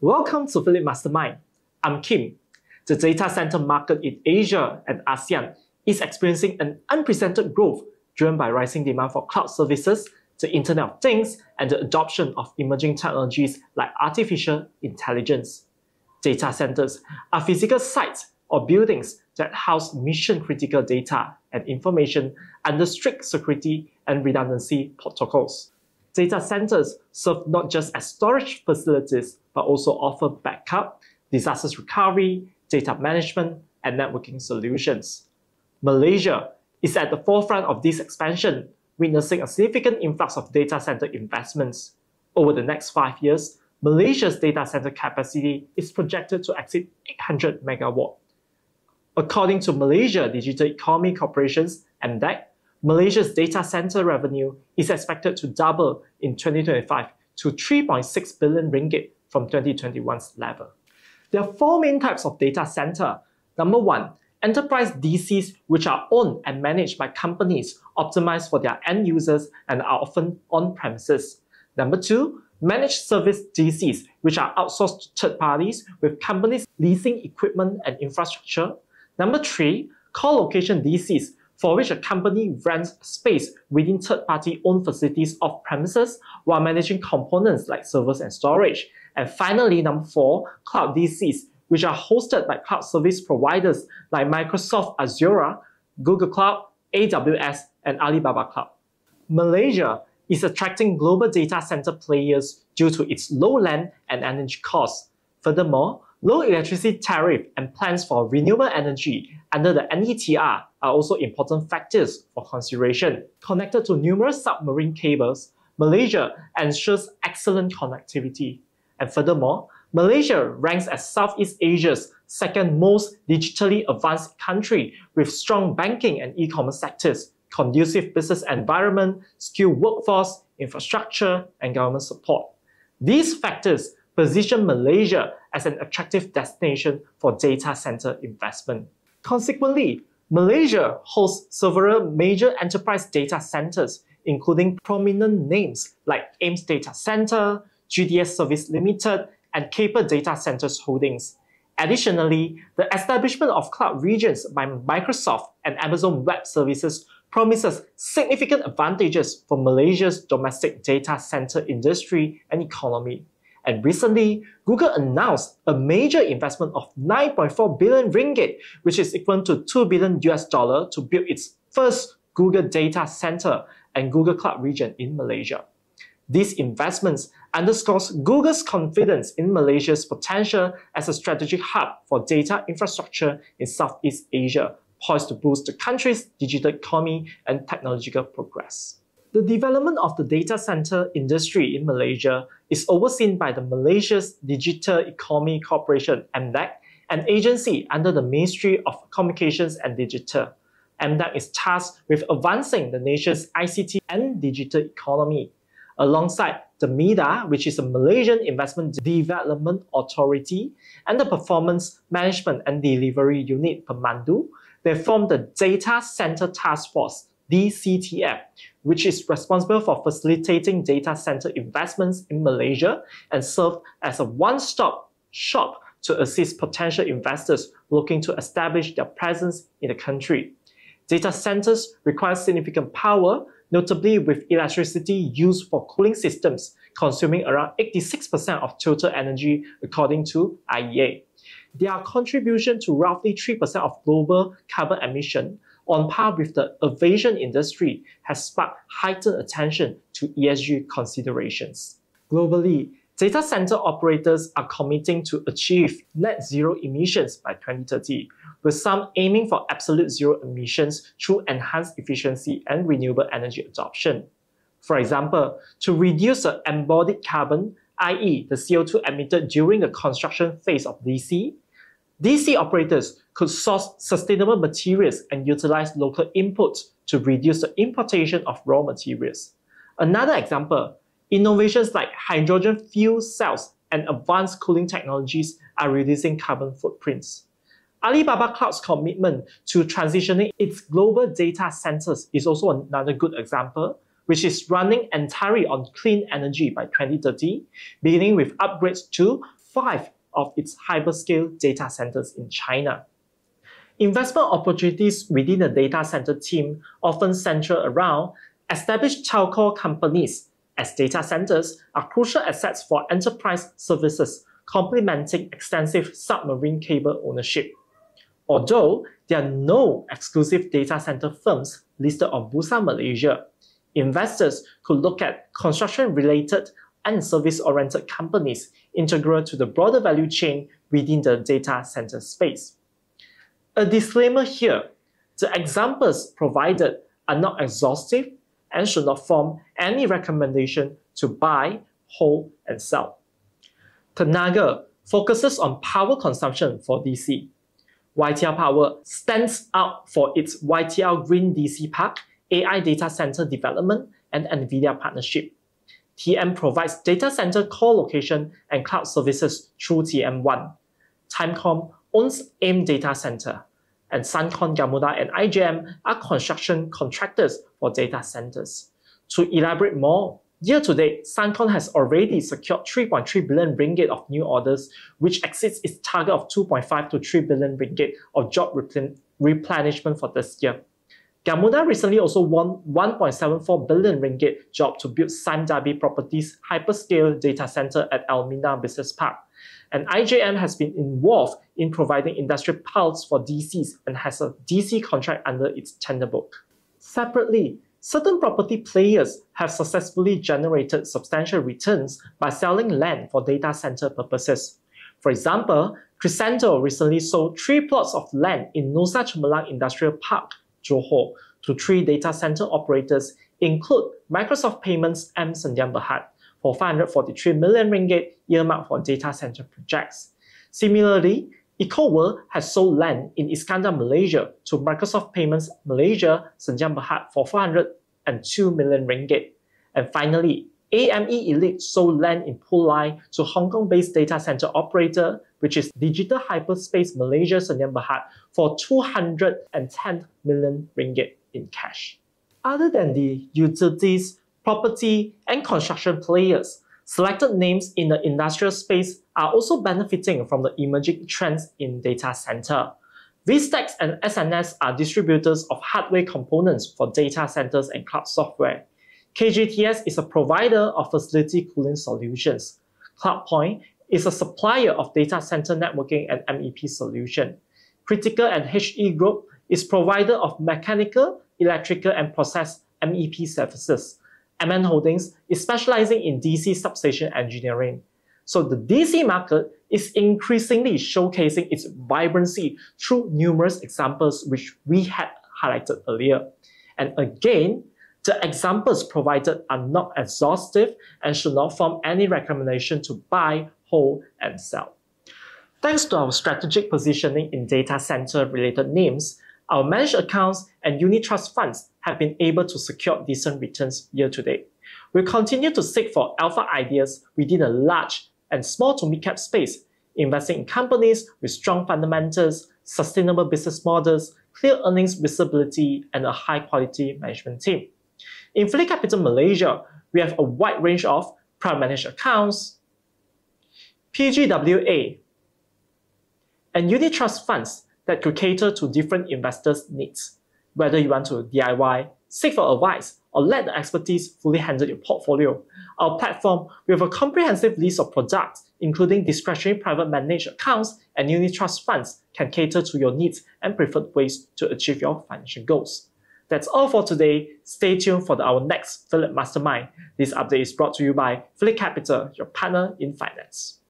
Welcome to Phillip Mastermind. I'm Kim. The data center market in Asia and ASEAN is experiencing an unprecedented growth driven by rising demand for cloud services, the Internet of Things, and the adoption of emerging technologies like artificial intelligence. Data centers are physical sites or buildings that house mission critical data and information under strict security and redundancy protocols. Data centers serve not just as storage facilities, but also offer backup, disaster recovery, data management, and networking solutions. Malaysia is at the forefront of this expansion, witnessing a significant influx of data center investments. Over the next five years, Malaysia's data center capacity is projected to exceed 800 megawatt. According to Malaysia Digital Economy Corporation's MDEC, Malaysia's data center revenue is expected to double in 2025 to 3.6 billion ringgit from 2021's level. There are four main types of data center. Number one, enterprise DCs which are owned and managed by companies optimized for their end users and are often on premises. Number two, managed service DCs which are outsourced to third parties with companies leasing equipment and infrastructure. Number three, co-location DCs for which a company rents space within third-party owned facilities off premises while managing components like servers and storage. And finally, number four, cloud DCs, which are hosted by cloud service providers like Microsoft Azure, Google Cloud, AWS, and Alibaba Cloud. Malaysia is attracting global data center players due to its low land and energy costs. Furthermore, low electricity tariff and plans for renewable energy under the NETR are also important factors for consideration. Connected to numerous submarine cables, Malaysia ensures excellent connectivity. And furthermore, Malaysia ranks as Southeast Asia's second most digitally advanced country with strong banking and e-commerce sectors, conducive business environment, skilled workforce, infrastructure, and government support. These factors position Malaysia as an attractive destination for data center investment. Consequently, Malaysia hosts several major enterprise data centers, including prominent names like AIMS Data Center, GDS Service Limited, and Keppel Data Centers Holdings. Additionally, the establishment of cloud regions by Microsoft and Amazon Web Services promises significant advantages for Malaysia's domestic data center industry and economy. And recently, Google announced a major investment of 9.4 billion ringgit, which is equivalent to 2 billion US dollar to build its first Google data center and Google Cloud region in Malaysia. These investments underscores Google's confidence in Malaysia's potential as a strategic hub for data infrastructure in Southeast Asia, poised to boost the country's digital economy and technological progress. The development of the data center industry in Malaysia is overseen by the Malaysia's Digital Economy Corporation, MDEC, an agency under the Ministry of Communications and Digital. MDEC is tasked with advancing the nation's ICT and digital economy alongside the MIDA, which is a Malaysian Investment Development Authority, and the Performance Management and Delivery Unit, PEMANDU, they formed the Data Center Task Force, DCTF, which is responsible for facilitating data center investments in Malaysia and serve as a one-stop shop to assist potential investors looking to establish their presence in the country. Data centers require significant power notably with electricity used for cooling systems consuming around 86% of total energy according to IEA. Their contribution to roughly 3% of global carbon emission on par with the aviation industry has sparked heightened attention to ESG considerations. Globally, data center operators are committing to achieve net zero emissions by 2030, with some aiming for absolute zero emissions through enhanced efficiency and renewable energy adoption. For example, to reduce the embodied carbon, i.e. the CO2 emitted during the construction phase of DC, DC operators could source sustainable materials and utilize local inputs to reduce the importation of raw materials. Another example, innovations like hydrogen fuel cells and advanced cooling technologies are reducing carbon footprints. Alibaba Cloud's commitment to transitioning its global data centers is also another good example, which is running entirely on clean energy by 2030, beginning with upgrades to five of its hyperscale data centers in China. Investment opportunities within the data center team often center around established telco companies, as data centers are crucial assets for enterprise services, complementing extensive submarine cable ownership. Although there are no exclusive data center firms listed on Bursa Malaysia, investors could look at construction-related and service-oriented companies integral to the broader value chain within the data center space. A disclaimer here, the examples provided are not exhaustive and should not form any recommendation to buy, hold, and sell. Tenaga focuses on power consumption for DC. YTL Power stands out for its YTL Green DC Park, AI data center development, and NVIDIA partnership. TM provides data center co-location and cloud services through TM1. Timecom owns AIM Data Center, and Suncon Gamuda and IJM are construction contractors for data centers. To elaborate more, year to date, Suncon has already secured 3.3 billion ringgit of new orders, which exceeds its target of 2.5 to 3 billion ringgit of job replenishment for this year. Gamuda recently also won 1.74 billion ringgit job to build Sime Properties hyperscale data center at Elmina Business Park and IJM has been involved in providing industrial pulse for DCs and has a DC contract under its tender book. Separately, certain property players have successfully generated substantial returns by selling land for data center purposes. For example, Crescendo recently sold three plots of land in Nusa Cemerlang Industrial Park, Johor, to three data center operators, include Microsoft Payments and Sendirian Berhad for 543 million ringgit earmarked for data center projects. Similarly, EcoWorld has sold land in Iskandar, Malaysia to Microsoft Payments Malaysia Sendirian Berhad for 402 million ringgit. And finally, AME Elite sold land in Pulai to Hong Kong-based data center operator, which is Digital Hyperspace Malaysia Sendirian Berhad for 210 million ringgit in cash. Other than the utilities property, and construction players. Selected names in the industrial space are also benefiting from the emerging trends in data center. VSTECS and SNS are distributors of hardware components for data centers and cloud software. KJTS is a provider of facility cooling solutions. CloudPoint is a supplier of data center networking and MEP solution. Critical and HE Group is provider of mechanical, electrical, and process MEP services. MN Holdings is specializing in DC substation engineering. So the DC market is increasingly showcasing its vibrancy through numerous examples which we had highlighted earlier. And again, the examples provided are not exhaustive and should not form any recommendation to buy, hold, and sell. Thanks to our strategic positioning in data center related names, our managed accounts and unit trust funds have been able to secure decent returns year to date. We continue to seek for alpha ideas within a large and small to mid-cap space, investing in companies with strong fundamentals, sustainable business models, clear earnings visibility, and a high-quality management team. In Phillip Capital Malaysia, we have a wide range of private managed accounts, PGWA, and unit trust funds that could cater to different investors' needs. Whether you want to DIY, seek for advice, or let the expertise fully handle your portfolio, our platform, we have a comprehensive list of products, including discretionary private managed accounts and unit trust funds, can cater to your needs and preferred ways to achieve your financial goals. That's all for today. Stay tuned for our next Phillip Mastermind. This update is brought to you by Phillip Capital, your partner in finance.